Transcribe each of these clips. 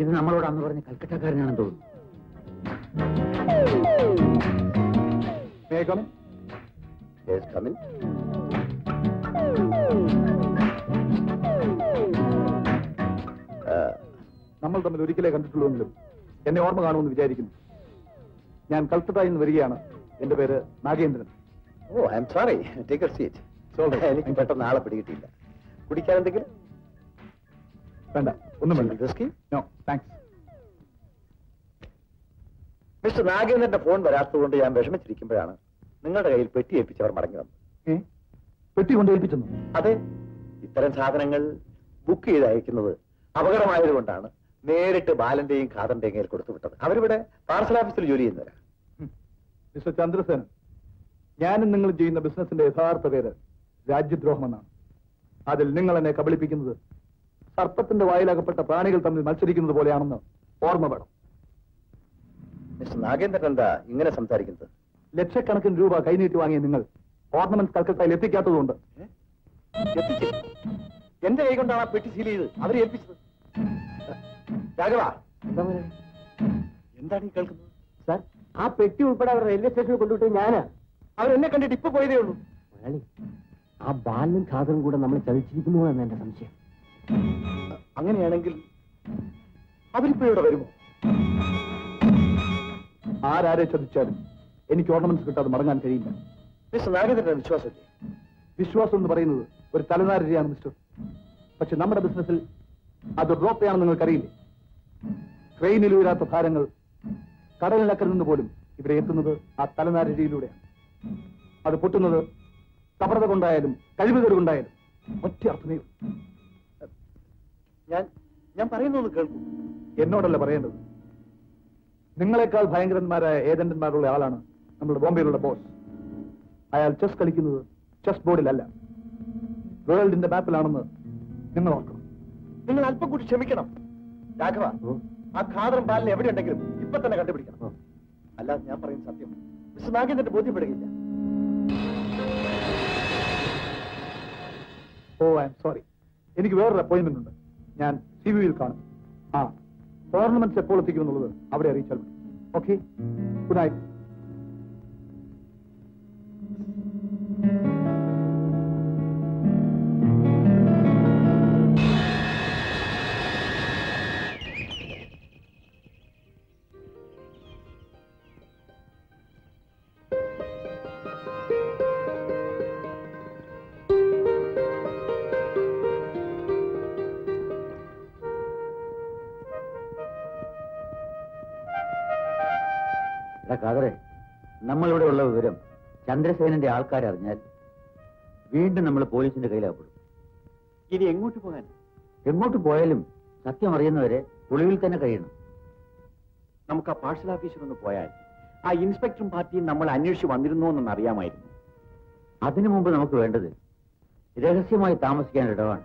ഇത് നമ്മളോട് അന്ന് പറഞ്ഞ കൽക്കട്ടക്കാരനാണെന്ന് തോന്നുന്നു. നമ്മൾ തമ്മിൽ ഒരിക്കലേ കണ്ടിട്ടുള്ളൂവെങ്കിലും എന്നെ ഓർമ്മ കാണുമെന്ന് വിചാരിക്കുന്നു. ഞാൻ കൽക്കട്ട എന്ന് വരികയാണ്. എന്റെ പേര് Nagendran. Oh I'm sorry take a seat എനിക്ക് പെട്ടെന്ന് ആളെ പിടികിട്ടിയില്ല. കുടിക്കാൻ എന്തെങ്കിലും? വേണ്ട ഒന്നും വേണ്ട. നോ താങ്ക്സ് മിസ്റ്റർ നാഗേന്ദ്രന്റെ ഫോൺ വരാത്തതുകൊണ്ട് ഞാൻ വിഷമിച്ചിരിക്കുമ്പോഴാണ് നിങ്ങളുടെ കയ്യിൽ പെട്ടി ഏൽപ്പിച്ചവർ മടങ്ങി വന്നു പെട്ടി കൊണ്ട് ഏൽപ്പിച്ചെന്നു അതെ ഇത്തരം സാധനങ്ങൾ ബുക്ക് ചെയ്ത് അയക്കുന്നത് അപകടമായതുകൊണ്ടാണ് നേരിട്ട് ബാലന്റെയും ഖാദറിന്റെയും കയ്യിൽ കൊടുത്തു വിട്ടത്. അവരിവിടെ പാർസൽ ഓഫീസിൽ ജോലി ചെയ്യുന്നവരാ. മിസ്റ്റർ ചന്ദ്രസേൻ ഞാനും നിങ്ങൾ ചെയ്യുന്ന ബിസിനസിന്റെ യഥാർത്ഥ പേര് രാജ്യദ്രോഹമെന്നാണ്. അതിൽ നിങ്ങൾ എന്നെ കബളിപ്പിക്കുന്നത് സർപ്പത്തിന്റെ വായിലകപ്പെട്ട പ്രാണികൾ തമ്മിൽ മത്സരിക്കുന്നത് പോലെയാണെന്ന് ഓർമ്മ വേണം. മിസ്റ്റർ നാഗേന്ദ്രൻ എന്താ ഇങ്ങനെ സംസാരിക്കുന്നത്? ലക്ഷക്കണക്കിന് രൂപ കൈനീട്ടി വാങ്ങിയ നിങ്ങൾ ഓർണമെന്റ് കൽക്കട്ടയിൽ എത്തിക്കാത്തതുകൊണ്ട്. എത്തിച്ചു. എന്റെ കൈ കൊണ്ടാണ് ആ പെട്ടി സീൽ ചെയ്ത് അവരെ ഏൽപ്പിച്ചത്. രാഘവ എന്താണ് ഈ കേൾക്കുന്നത്? സാർ ആ പെട്ടി ഉൾപ്പെടെ അവർ റെയിൽവേ സ്റ്റേഷനിൽ കൊണ്ടുവിട്ട് ഞാനാ. അവരെന്നെ കണ്ടിട്ട് ഇപ്പൊ പോയതേ ഉള്ളൂ. ആ ബാലും ഖാദറും കൂടെ നമ്മൾ ചതിച്ചിരിക്കുന്നു എന്ന് എന്റെ സംശയം. അങ്ങനെയാണെങ്കിൽ അവരിപ്പോ ഇവിടെ വരുമോ? ആരാരെ ചതിച്ചാലും എനിക്ക് ഓർണമെന്റ്സ് കിട്ടാതെ മടങ്ങാൻ കഴിയില്ല. മിസ്റ്റർ നാഗേന്ദ്രന്റെ വിശ്വാസമില്ലേ? വിശ്വാസം എന്ന് പറയുന്നത് ഒരു തലനാരിയാണ് മിസ്റ്റർ. പക്ഷെ നമ്മുടെ ബിസിനസ്സിൽ അത് ഡ്രോപ്പയാണെന്ന് നിങ്ങൾക്കറിയില്ലേ? ട്രെയിനിൽ ഉയരാത്ത ഭാരങ്ങൾ കടലിനക്കരൽ നിന്ന് പോലും ഇവിടെ എത്തുന്നത് ആ തലനാരിയിലൂടെയാണ് അത് പൊട്ടുന്നത് കപടത കൊണ്ടായാലും കഴിവുകൾ കൊണ്ടായാലും ഒറ്റ അർത്ഥമേ ഉള്ളൂ. ഞാൻ ഞാൻ പറയുന്നൊന്ന് കേൾക്കൂ. എന്നോടല്ല പറയേണ്ടത്. നിങ്ങളെക്കാൾ ഭയങ്കരന്മാരായ ഏജന്റന്മാരുള്ള ആളാണ് നമ്മുടെ ബോംബെയിലുള്ള ബോസ്. അയാൾ ചെസ് കളിക്കുന്നത് ചെസ് ബോർഡിലല്ല. വേൾഡിന്റെ മാപ്പിലാണെന്ന് നിങ്ങൾ ഓർക്കണം. നിങ്ങൾ അല്പം കൂടി ക്ഷമിക്കണം. രാഘവ ആ ഖാദറും ബാലിനെ എവിടെ ഉണ്ടെങ്കിലും ഇപ്പൊ തന്നെ കണ്ടുപിടിക്കണം. അല്ലാതെ ഞാൻ പറയുന്ന സത്യം. മിസ് നാഗേന്ദ്രന്റെ ബോധ്യപ്പെടുകയില്ല. Oh I'm sorry. എനിക്ക് വേറൊരു അപ്പോയിന്റ്മെന്റ് ഉണ്ട്. ഞാൻ സി വിയിൽ കാണും. ആ ടോർണമെന്റ്സ് എപ്പോൾ എത്തിക്കുമെന്നുള്ളത് അവിടെ അറിയിച്ചാൽ മതി. ഓക്കെ ഗുഡ് നൈറ്റ് ഖാദറെ നമ്മളിവിടെ ഉള്ള വിവരം ചന്ദ്രസേനന്റെ ആൾക്കാരറിഞ്ഞാൽ വീണ്ടും നമ്മൾ പോലീസിന്റെ കയ്യിലാപ്പെടും ഇനി എങ്ങോട്ട് പോകാൻ? എങ്ങോട്ട് പോയാലും സത്യം അറിയുന്നവരെ പുളിവിൽ തന്നെ കഴിയണം. നമുക്ക് ആ പാർസൽ ഓഫീസിൽ ഒന്ന് പോയാൽ ആ ഇൻസ്പെക്ടറും പാർട്ടിയും നമ്മൾ അന്വേഷിച്ച് വന്നിരുന്നു എന്നൊന്ന് അറിയാമായിരുന്നു. അതിനു മുമ്പ് നമുക്ക് വേണ്ടത് രഹസ്യമായി താമസിക്കാൻ ഇടവാണ്.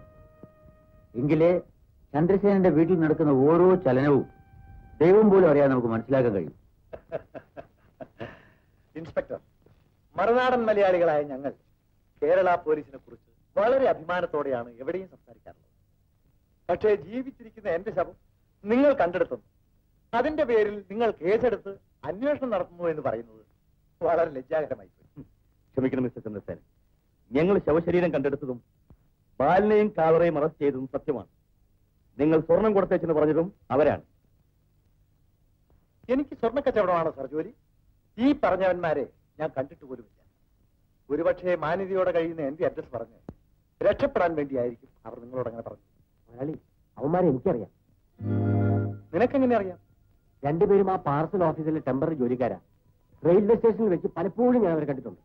എങ്കിലേ ചന്ദ്രസേനന്റെ വീട്ടിൽ നടക്കുന്ന ഓരോ ചലനവും ദൈവം പോലും അറിയാൻ നമുക്ക് മനസ്സിലാക്കാൻ കഴിയും. ഇൻസ്പെക്ടർ മറുനാടൻ മലയാളികളായ ഞങ്ങൾ കേരള പോലീസിനെ കുറിച്ച് വളരെ അഭിമാനത്തോടെയാണ് എവിടെയും സംസാരിക്കാറുള്ളത്. പക്ഷേ ജീവിച്ചിരിക്കുന്ന എന്റെ ശവം നിങ്ങൾ കണ്ടെടുത്തുന്നു അതിന്റെ പേരിൽ നിങ്ങൾ കേസെടുത്ത് അന്വേഷണം നടത്തുന്നു എന്ന് പറയുന്നത് വളരെ ലജ്ജാകരമായി. ക്ഷമിക്കണം മിസ്റ്റർ ചന്ദ്രസേന ഞങ്ങൾ ശവശരീരം കണ്ടെടുത്തതും ബാലിനെയും കാവറയും അറസ്റ്റ് ചെയ്തതും സത്യമാണ്. നിങ്ങൾ സ്വർണം കൊടുത്തേച്ചെന്ന് പറഞ്ഞതും അവരാണ്. എനിക്ക് സ്വർണ കച്ചവടമാണോ സർ ജോലി. ഈ പറഞ്ഞവന്മാരെ ഞാൻ കണ്ടിട്ട് പോലുമില്ല ഒരുപക്ഷെ മാന്യതയോടെ കഴിയുന്ന എന്റെ അഡ്രസ് പറഞ്ഞ് രക്ഷപ്പെടാൻ വേണ്ടിയായിരിക്കും അവർ നിങ്ങളോട് അങ്ങനെ പറഞ്ഞു മലയാളി അവന്മാരെ എനിക്കറിയാം. നിനക്കെങ്ങനെ അറിയാം? രണ്ടുപേരും ആ പാർസൽ ഓഫീസിലെ ടെമ്പററി ജോലിക്കാരാ. റെയിൽവേ സ്റ്റേഷനിൽ വെച്ച് പലപ്പോഴും ഞാൻ അവരെ കണ്ടിട്ടുണ്ട്.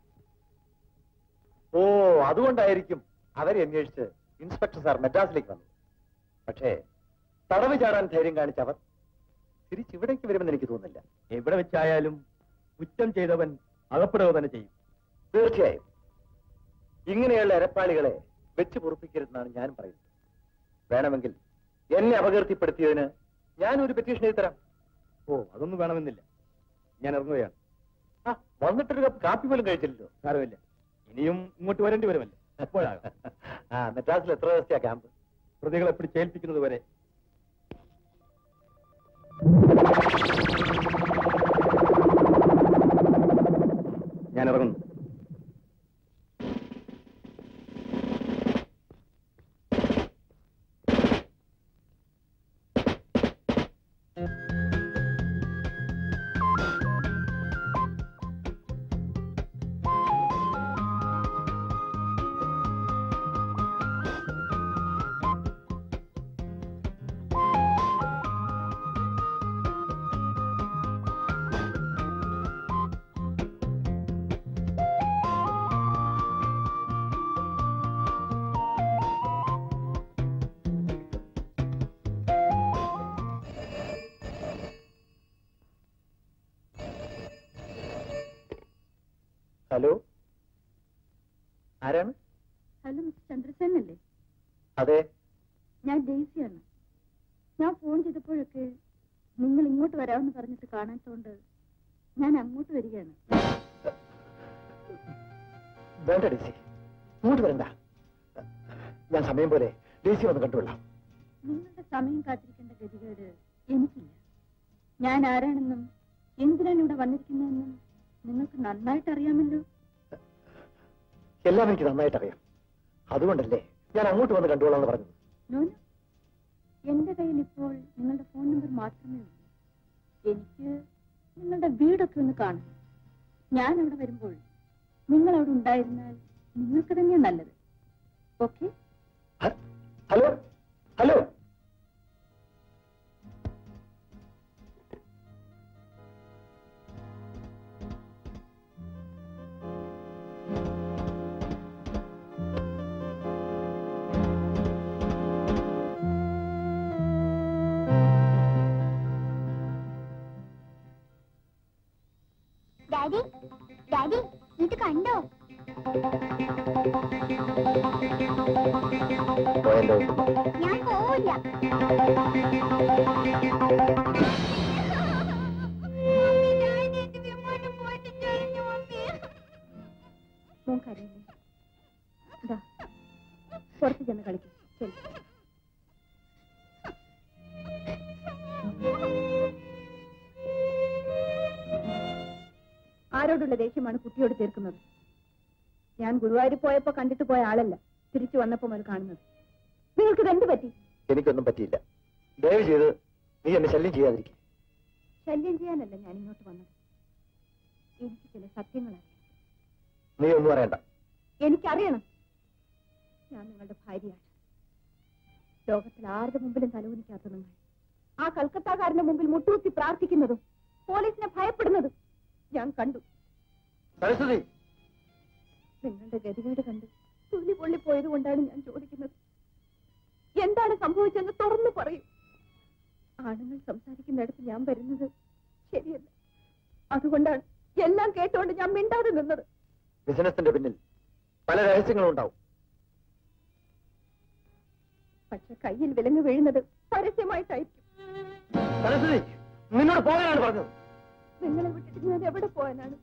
ഓ അതുകൊണ്ടായിരിക്കും അവരെ അന്വേഷിച്ച് ഇൻസ്പെക്ടർ സാർ മദ്രാസിലേക്ക് വന്നു പക്ഷേ തടവ് ചാടാൻ ധൈര്യം കാണിച്ചവർ തിരിച്ചിവിടേക്ക് വരുമെന്ന് എനിക്ക് തോന്നുന്നില്ല. എവിടെ വെച്ചായാലും കുറ്റം ചെയ്തവൻ അകപ്പെടുക തന്നെ ചെയ്യും. തീർച്ചയായും. ഇങ്ങനെയുള്ള എരപ്പാളികളെ വെച്ച് പൊറുപ്പിക്കരുതെന്നാണ് ഞാൻ പറയുന്നത്. വേണമെങ്കിൽ എന്നെ അപകീർത്തിപ്പെടുത്തിയതിന് ഞാൻ ഒരു പെറ്റീഷൻ എഴുതി തരാം ഓ അതൊന്നും വേണമെന്നില്ല. ഞാൻ ഇറങ്ങുകയാണ്. ആ വന്നിട്ടൊരു കപ്പ് കാപ്പി പോലും കഴിച്ചില്ലല്ലോ. സാരമില്ല. ഇനിയും ഇങ്ങോട്ട് വരേണ്ടി വരുമല്ലോ? എപ്പോഴാണ് ആ മെഡ്രാസിൽ എത്ര ദിവസത്തെയാ ക്യാമ്പ് പ്രതികളെ പിടിച്ചേൽപ്പിക്കുന്നത് വരെ. ഞാൻ ഇറങ്ങുന്നു. ഹലോ? ആരാണ്? ഹലോ മിസ്റ്റർ ചന്ദ്രസേൻ അല്ലേ അതെ. ഞാൻ ഡെയ്സിയാണ്. ഞാൻ ഫോൺ ചെയ്തപ്പോഴൊക്കെ നിങ്ങൾ ഇങ്ങോട്ട് വരാമെന്ന് പറഞ്ഞിട്ട് കാണാത്തോണ്ട് ഞാൻ അങ്ങോട്ട് വരികയാണ്. വേണ്ട ഡേസി ഇങ്ങോട്ട് വരണ്ട. ഞാൻ സമയം പോലെ ഡേസി വന്ന് കണ്ടുകൊള്ളാം നിങ്ങളുടെ സമയം കാത്തിരിക്കേണ്ട ഗതികേട് എനിക്കില്ല. ഞാൻ ആരാണെന്നും എന്തിനാണ് ഇവിടെ വന്നിരിക്കുന്നതെന്നും നിങ്ങൾക്ക് നന്നായിട്ട് അറിയാമല്ലോ എല്ലാം എനിക്ക് നന്നായിട്ട് അറിയാം അതുകൊണ്ടല്ലേ ഞാൻ അങ്ങോട്ട് വന്ന് കണ്ടോളാം എന്ന് പറഞ്ഞത് എന്റെ കയ്യിൽ ഇപ്പോൾ നിങ്ങളുടെ ഫോൺ നമ്പർ മാത്രമേ ഉള്ളൂ. എനിക്ക് നിങ്ങളുടെ വീടൊക്കെ ഒന്ന് കാണണം. ഞാൻ അവിടെ വരുമ്പോൾ നിങ്ങൾ അവിടെ ഉണ്ടായിരുന്നാൽ നിങ്ങൾക്ക് തന്നെയാണ് നല്ലത്. Okay? Hello? Hello? Daddy daddy ഇത് കണ്ടോ? ഞാൻ പോവില്ല. പുറത്ത് ചെന്ന് കളിക്കും. ശരി ആരോടുള്ള ദേഷ്യമാണ് കുട്ടിയോട് തീർക്കുന്നത്. ഞാൻ ഗുരുവായൂർ പോയപ്പോ കണ്ടിട്ട് പോയ ആളല്ല. തിരിച്ചു വന്നപ്പോ മുതൽ കാണുന്നത്. നിങ്ങൾക്ക് ഇതെന്ത് പറ്റി? എനിക്കൊന്നും പറ്റിയില്ല. ദയവ് ചെയ്ത് നീ എന്നെ ശല്യം ചെയ്യാതിരിക്കും. ശല്യം ചെയ്യാനല്ല ഞാൻ ഇങ്ങോട്ട് വന്നത്. എനിക്ക് ചില സത്യങ്ങളറിയാം നീ ഒന്നും അറിയണ്ട. എനിക്കറിയണം. ഞാൻ നിങ്ങളുടെ ഭാര്യയാണ്. ലോകത്തിൽ ആരുടെ മുമ്പിലും തലകുനിക്കാത്ത നിങ്ങൾ ആ കൽക്കത്താകാരന്റെ മുമ്പിൽ മുട്ടുകുത്തി പ്രാർത്ഥിക്കുന്നതും പോലീസിനെ ഭയപ്പെടുന്നതും ഞാൻ കണ്ടു. സരസ്വതി. നിങ്ങളുടെ ഗതികേട് കണ്ട് തൊലി പൊള്ളി പോയത് കൊണ്ടാണ് ഞാൻ ചോദിക്കുന്നത്. എന്താണ് സംഭവിച്ചെന്ന് തുറന്നു പറയും. ആണുങ്ങൾ സംസാരിക്കുന്നിടത്ത് ഞാൻ വരുന്നത് ശരിയല്ല. അതുകൊണ്ടാണ് എല്ലാം കേട്ടുകൊണ്ട് ഞാൻ മിണ്ടാതെ നിന്നത്. ബിസിനസിന്റെ പിന്നിൽ പല രഹസ്യങ്ങളും ഉണ്ടാവും പക്ഷെ കയ്യിൽ വിലങ്ങ് വീഴുന്നത് പരസ്യമായിട്ടായിരിക്കും. നിന്നോട് പോകാനാണ് പറഞ്ഞത്. നിങ്ങളെ വിട്ടിട്ട് ഞാൻ എവിടെ പോകാനാണ്?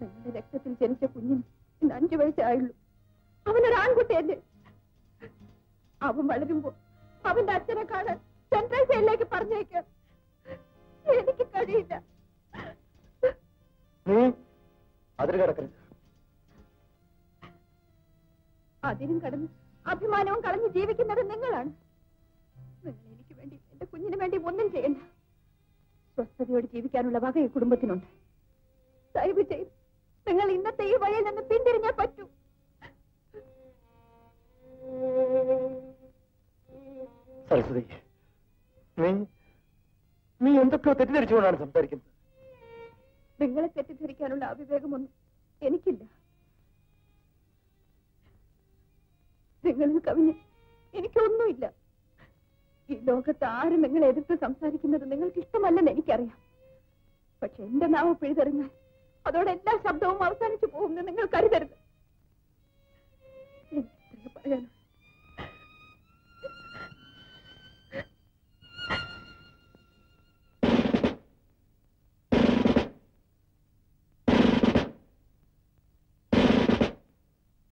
നിങ്ങളുടെ രക്തത്തിൽ ജനിച്ച കുഞ്ഞിന് ഇന്ന് അഞ്ചു വയസ്സായുള്ളൂ അവനൊരു ആൺകുട്ടിയല്ലേ അവൻ വളരുമ്പോ അവന്റെ അച്ഛനെ കാണാൻ സെൻട്രൽ ജയിലിലേക്ക് പറഞ്ഞേക്കാൻ എനിക്ക് കഴിയില്ല. നീ അതിന് കിടക്കരുത്. അതിനും കടന്ന് അഭിമാനവും കളഞ്ഞ് ജീവിക്കുന്നത് നിങ്ങളാണ്. നിങ്ങൾ എനിക്ക് വേണ്ടി എന്റെ കുഞ്ഞിന് വേണ്ടി ഒന്നും ചെയ്യണ്ട. സ്വസ്ഥതയോട് ജീവിക്കാനുള്ള വക ഈ കുടുംബത്തിനുണ്ട്. ദയവ് ചെയ്ത് നിങ്ങൾ ഇന്നത്തെ ഈ വഴിയിൽ നിന്ന് പിന്തിരിഞ്ഞേ പറ്റൂ. സരസ്വതി നീ നീ എന്തൊക്കെയോ തെറ്റിദ്ധരിച്ചുകൊണ്ടാണ് സംസാരിക്കുന്നത്? നിങ്ങളെ തെറ്റിദ്ധരിക്കാനുള്ള അവിവേകമൊന്നും എനിക്കില്ല. നിങ്ങളിൽ കവിഞ്ഞ് എനിക്കൊന്നുമില്ല. ഈ ലോകത്ത് ആരും നിങ്ങളെ എതിർത്ത് സംസാരിക്കുന്നത് നിങ്ങൾക്ക് ഇഷ്ടമല്ലെന്ന് എനിക്കറിയാം. പക്ഷെ എന്റെ നാവ് പിഴുതെറിഞ്ഞാൽ അതോടെ എല്ലാ ശബ്ദവും അവസാനിച്ചു പോകുമെന്ന് നിങ്ങൾ കരുതരുത്. പറയാനുള്ളൂ